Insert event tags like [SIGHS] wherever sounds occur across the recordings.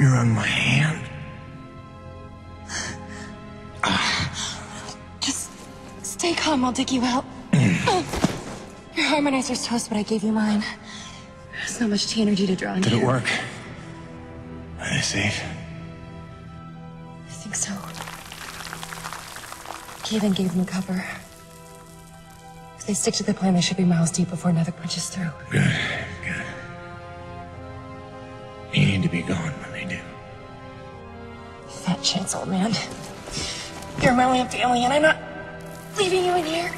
You're on my hand. [SIGHS] Just stay calm. I'll dig you out. [CLEARS THROAT] Your harmonizer's toast, but I gave you mine. There's not much T energy to draw on Did here. it work? Are they safe? I think so. Kaven gave them cover. If they stick to the plan, they should be miles deep before NEVEC punches through. Good, need to be gone when they do. Fat chance, old man. You're my only family, and I'm not leaving you in here.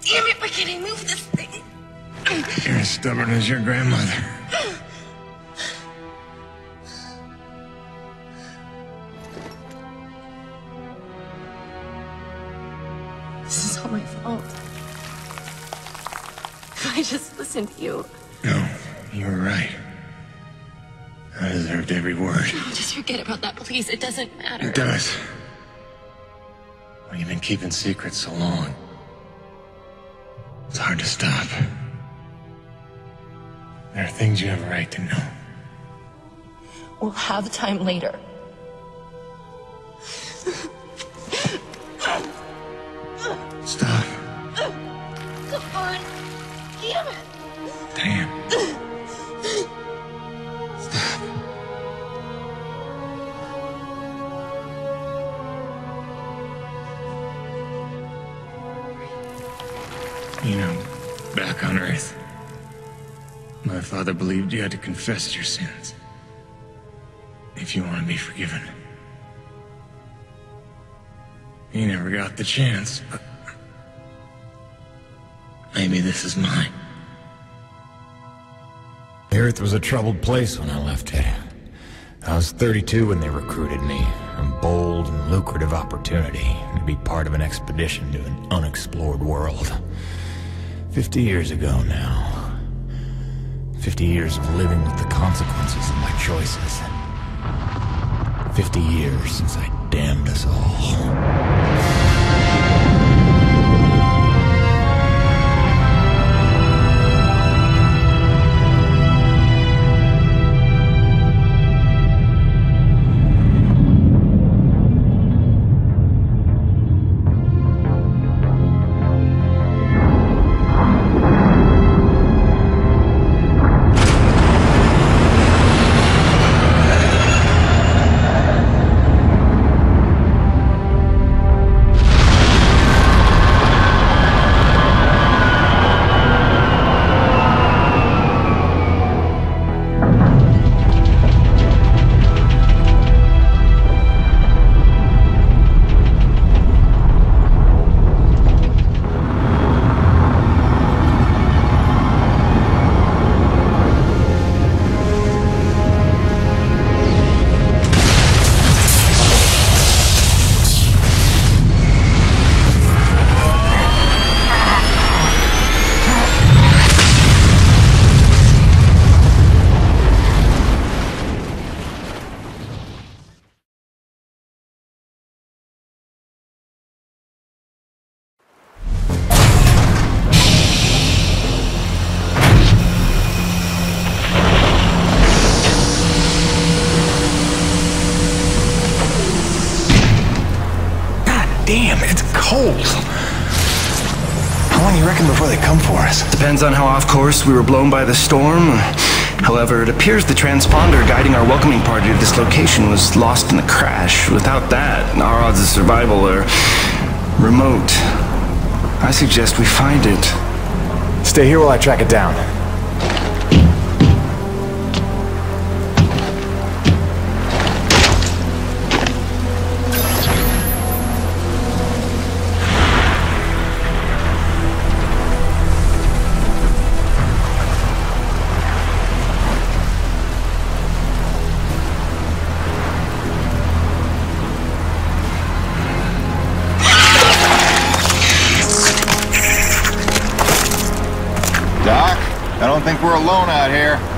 Damn it, why can't I move this thing? You're as stubborn as your grandmother. This is all my fault. If I just listened to you, No, you were right. I deserved every word. just forget about that, please. It doesn't matter. It does. Well, you've been keeping secrets so long. It's hard to stop. There are things you have a right to know. We'll have time later. Father believed you had to confess your sins if you want to be forgiven. He never got the chance, but maybe this is mine. The Earth was a troubled place when I left it. I was 32 when they recruited me. A bold and lucrative opportunity to be part of an expedition to an unexplored world. 50 years ago now. 50 years of living with the consequences of my choices. 50 years since I damned us all. Cold. How long do you reckon before they come for us? Depends on how off course we were blown by the storm. However, it appears the transponder guiding our welcoming party to this location was lost in the crash. Without that, our odds of survival are remote. I suggest we find it. Stay here while I track it down. Think we're alone out here.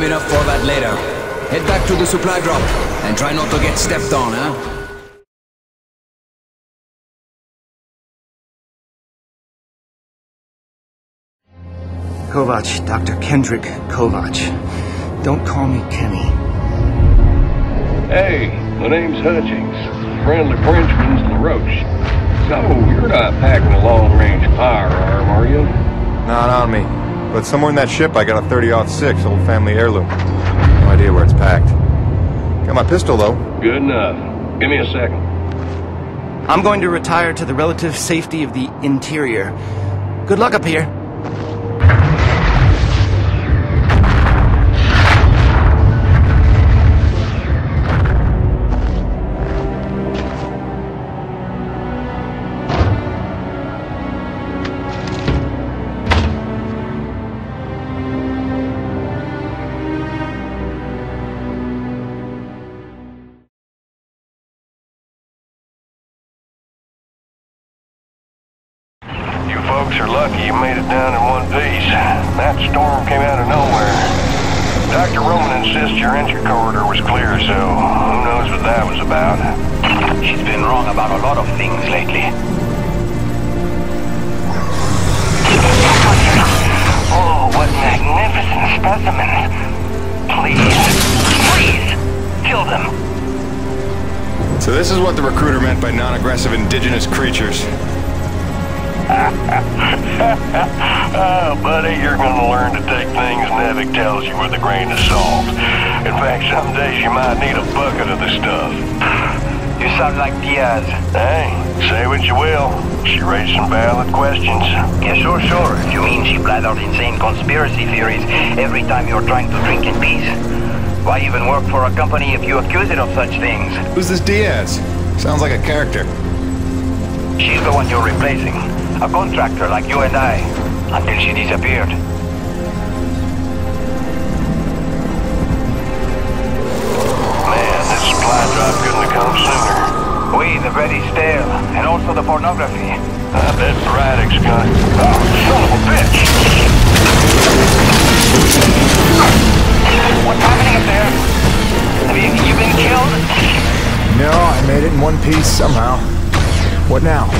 Time enough for that later. Head back to the supply drop and try not to get stepped on, huh? Kovac, Dr. Kendrick Kovac. Don't call me Kenny. Hey, my name's Hutchings. Friendly Frenchman's LaRoche. So, you're not packing a long-range firearm, are you? Not on me. But somewhere in that ship, I got a 30-06 old family heirloom. No idea where it's packed. Got my pistol, though. Good enough. Give me a second. I'm going to retire to the relative safety of the interior. Good luck up here. Folks are lucky you made it down in one piece. That storm came out of nowhere. Dr. Roman insists your entry corridor was clear, so who knows what that was about. She's been wrong about a lot of things lately. Oh, what magnificent specimen. Please, please, kill them. So this is what the recruiter meant by non-aggressive indigenous creatures. Oh, buddy, you're gonna learn to take things NEVEC tells you with a grain of salt. In fact, some days you might need a bucket of the stuff. You sound like Diaz. Hey, say what you will. She raised some valid questions. Yeah, sure, sure. You mean she blathered insane conspiracy theories every time you're trying to drink in peace? Why even work for a company if you accuse it of such things? Who's this Diaz? Sounds like a character. She's the one you're replacing. A contractor like you and I. Until she disappeared. Man, this supply drop couldn't have come sooner. We, the very stale, and also the pornography. I bet Braddock's got... Oh, son of a bitch! What's happening up there? Have you, you been killed? No, I made it in one piece somehow. What now?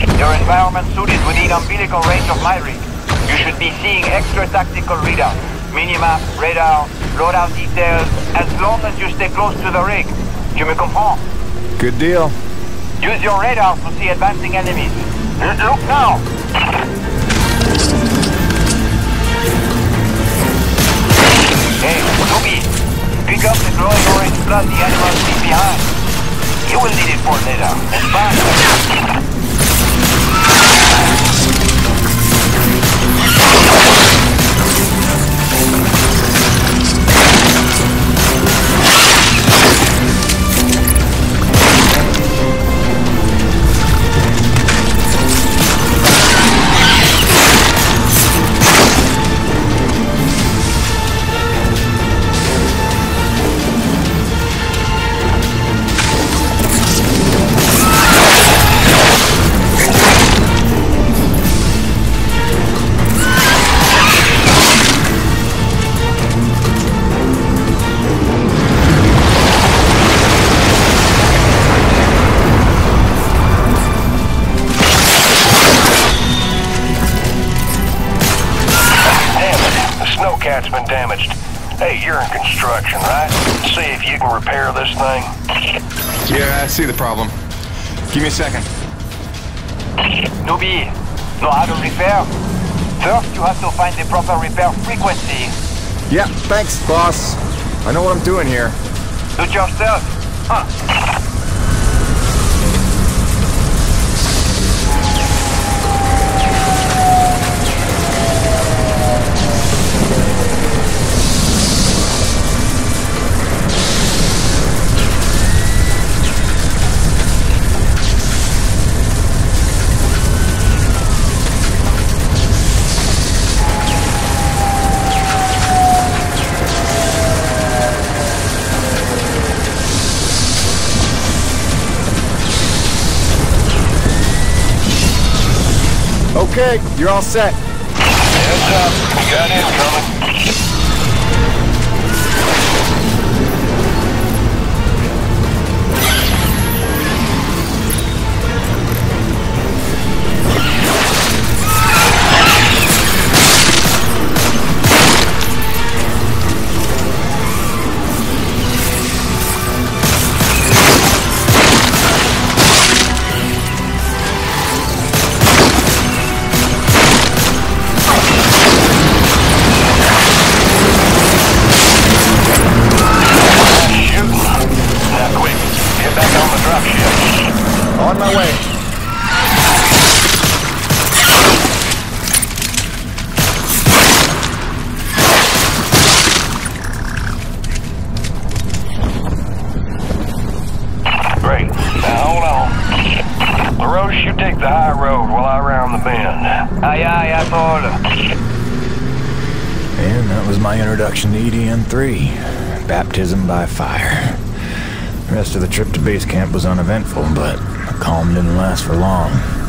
Your environment suit is within umbilical range of my rig. You should be seeing extra tactical readouts. Minimap, radar, loadout details, as long as you stay close to the rig. Tu me comprends? Good deal. Use your radar to see advancing enemies. L- look now! Hey, Ruby, pick up the glowing orange blood the animals leave behind. You will need it for later. And fast. See the problem. Give me a second. Newbie, know how to repair? First, you have to find the proper repair frequency. Yeah, thanks, boss. I know what I'm doing here. Do it yourself. Huh. Okay, you're all set. Up. We got incoming. Introduction to EDN-3. Baptism by fire. The rest of the trip to base camp was uneventful, but the calm didn't last for long.